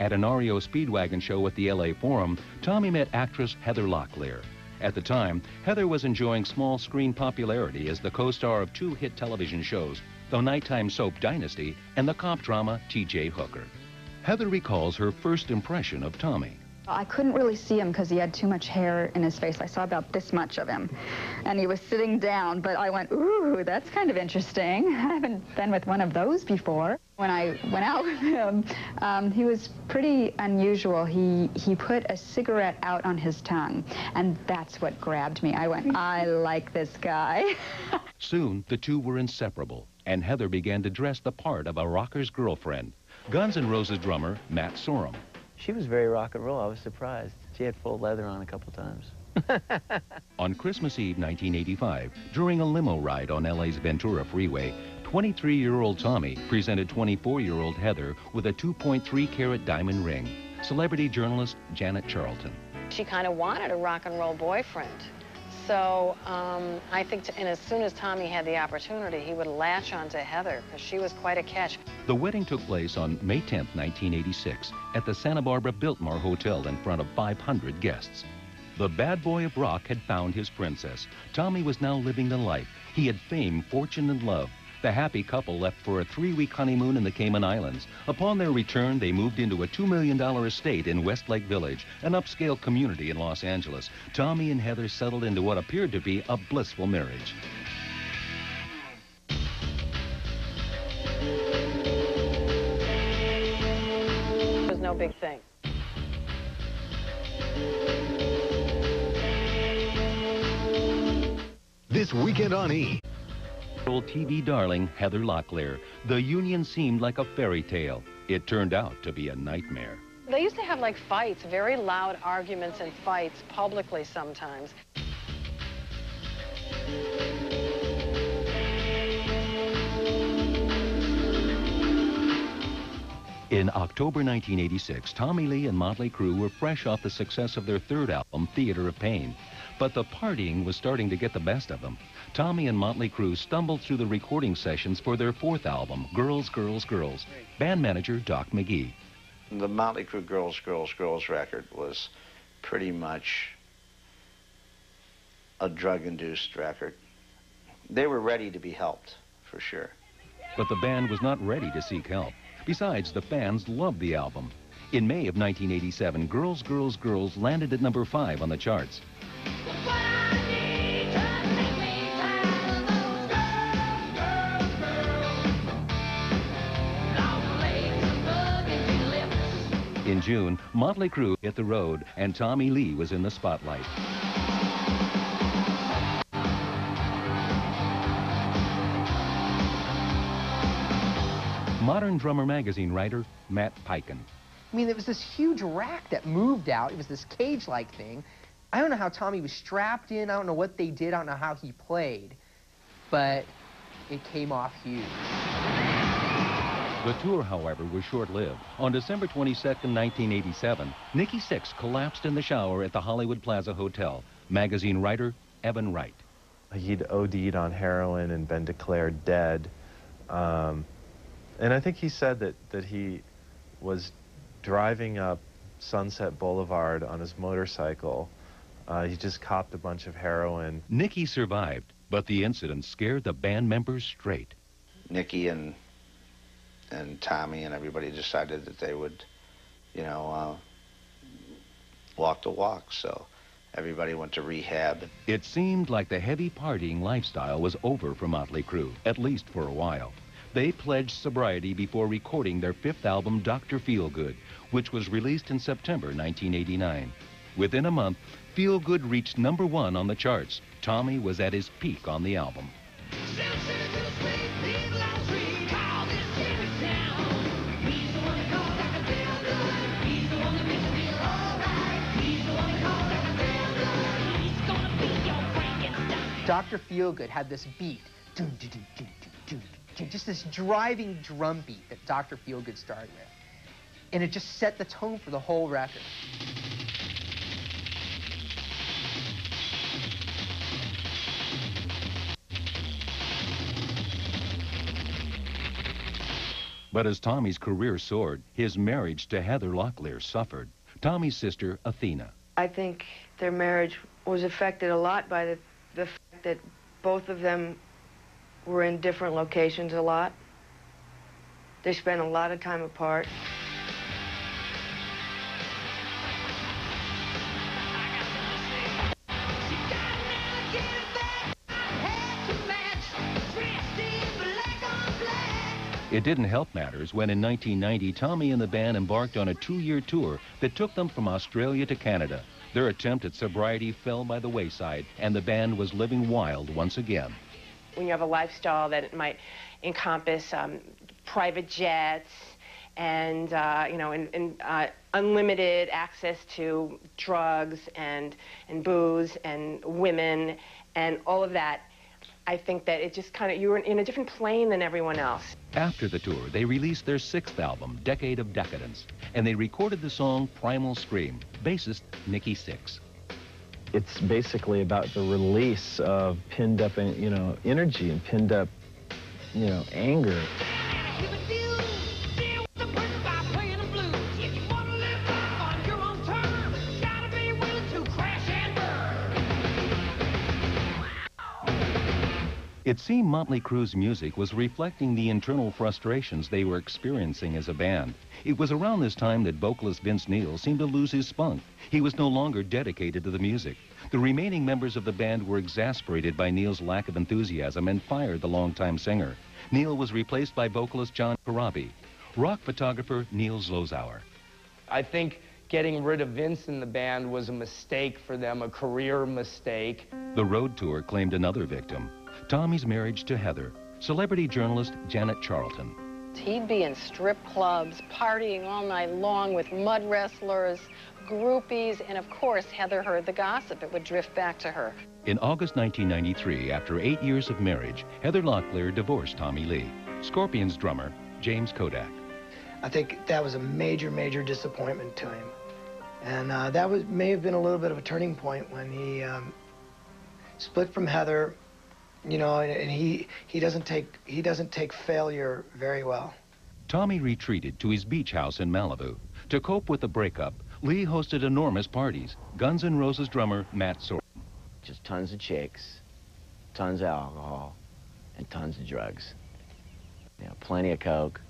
At an REO Speedwagon show at the LA Forum, Tommy met actress Heather Locklear. At the time, Heather was enjoying small screen popularity as the co-star of two hit television shows, the nighttime soap Dynasty and the cop drama T.J. Hooker. Heather recalls her first impression of Tommy. I couldn't really see him because he had too much hair in his face. I saw about this much of him. And he was sitting down, but I went, ooh, that's kind of interesting. I haven't been with one of those before. When I went out with him, um, he was pretty unusual. He, he put a cigarette out on his tongue, and that's what grabbed me. I went, I like this guy. Soon, the two were inseparable, and Heather began to dress the part of a rocker's girlfriend. Guns N' Roses drummer Matt Sorum. She was very rock and roll. I was surprised. She had full leather on a couple times. on Christmas Eve 1985, during a limo ride on LA's Ventura Freeway, 23-year-old Tommy presented 24-year-old Heather with a 2.3 carat diamond ring. Celebrity journalist Janet Charlton. She kind of wanted a rock and roll boyfriend. So um, I think, and as soon as Tommy had the opportunity, he would latch onto Heather because she was quite a catch. The wedding took place on May 10, 1986, at the Santa Barbara Biltmore Hotel in front of 500 guests. The bad boy of rock had found his princess. Tommy was now living the life. He had fame, fortune, and love. The happy couple left for a three-week honeymoon in the Cayman Islands. Upon their return, they moved into a $2 million estate in Westlake Village, an upscale community in Los Angeles. Tommy and Heather settled into what appeared to be a blissful marriage. It was no big thing. This weekend on E! TV darling Heather Locklear. The union seemed like a fairy tale. It turned out to be a nightmare. They used to have like fights, very loud arguments and fights publicly sometimes. In October 1986, Tommy Lee and Motley Crue were fresh off the success of their third album, Theater of Pain. But the partying was starting to get the best of them. Tommy and Motley Crue stumbled through the recording sessions for their fourth album, Girls, Girls, Girls. Band manager Doc McGhee. The Motley Crue Girls, Girls, Girls record was pretty much a drug-induced record. They were ready to be helped, for sure. But the band was not ready to seek help. Besides, the fans loved the album. In May of 1987, Girls, Girls, Girls landed at number five on the charts. In June, Motley Crue hit the road, and Tommy Lee was in the spotlight. Modern Drummer magazine writer Matt Peiken. I mean, it was this huge rack that moved out. It was this cage-like thing. I don't know how Tommy was strapped in. I don't know what they did. I don't know how he played. But it came off huge. The tour, however, was short-lived. On December 22, 1987, Nikki Sixx collapsed in the shower at the Hollywood Plaza Hotel. Magazine writer Evan Wright. He'd OD'd on heroin and been declared dead. Um, and I think he said that, that he was driving up Sunset Boulevard on his motorcycle. Uh, he just copped a bunch of heroin. Nikki survived, but the incident scared the band members straight. Nikki and and Tommy and everybody decided that they would, you know, uh, walk the walk. So everybody went to rehab. It seemed like the heavy partying lifestyle was over for Motley Crue, at least for a while. They pledged sobriety before recording their fifth album, Dr. Feelgood, which was released in September 1989. Within a month, Feelgood reached number one on the charts. Tommy was at his peak on the album. Dr. Feelgood had this beat, just this driving drum beat that Dr. Feelgood started with. And it just set the tone for the whole record. But as Tommy's career soared, his marriage to Heather Locklear suffered. Tommy's sister, Athena. I think their marriage was affected a lot by the, the fact that both of them were in different locations a lot. They spent a lot of time apart. It didn't help matters when in 1990, Tommy and the band embarked on a two-year tour that took them from Australia to Canada. Their attempt at sobriety fell by the wayside, and the band was living wild once again. When you have a lifestyle that it might encompass um, private jets and, uh, you know, and, and uh, unlimited access to drugs and, and booze and women and all of that, I think that it just kind of, you were in a different plane than everyone else. After the tour, they released their sixth album, Decade of Decadence, and they recorded the song Primal Scream, bassist Nikki Sixx. It's basically about the release of pinned up, you know, energy and pinned up, you know, anger. It seemed Motley Crue's music was reflecting the internal frustrations they were experiencing as a band. It was around this time that vocalist Vince Neil seemed to lose his spunk. He was no longer dedicated to the music. The remaining members of the band were exasperated by Neil's lack of enthusiasm and fired the longtime singer. Neil was replaced by vocalist John Corabi. Rock photographer Neil Zlozower. I think getting rid of Vince in the band was a mistake for them, a career mistake. The road tour claimed another victim. Tommy's marriage to Heather, celebrity journalist Janet Charlton. He'd be in strip clubs, partying all night long with mud wrestlers, groupies, and of course, Heather heard the gossip. It would drift back to her. In August 1993, after eight years of marriage, Heather Locklear divorced Tommy Lee. Scorpions drummer James Kottak. I think that was a major, major disappointment to him. And uh, that was may have been a little bit of a turning point when he um, split from Heather, you know, and, and he he doesn't take he doesn't take failure very well. Tommy retreated to his beach house in Malibu. To cope with the breakup, Lee hosted enormous parties. Guns N' Roses drummer Matt Sorum. Just tons of chicks, tons of alcohol, and tons of drugs. You know, plenty of coke,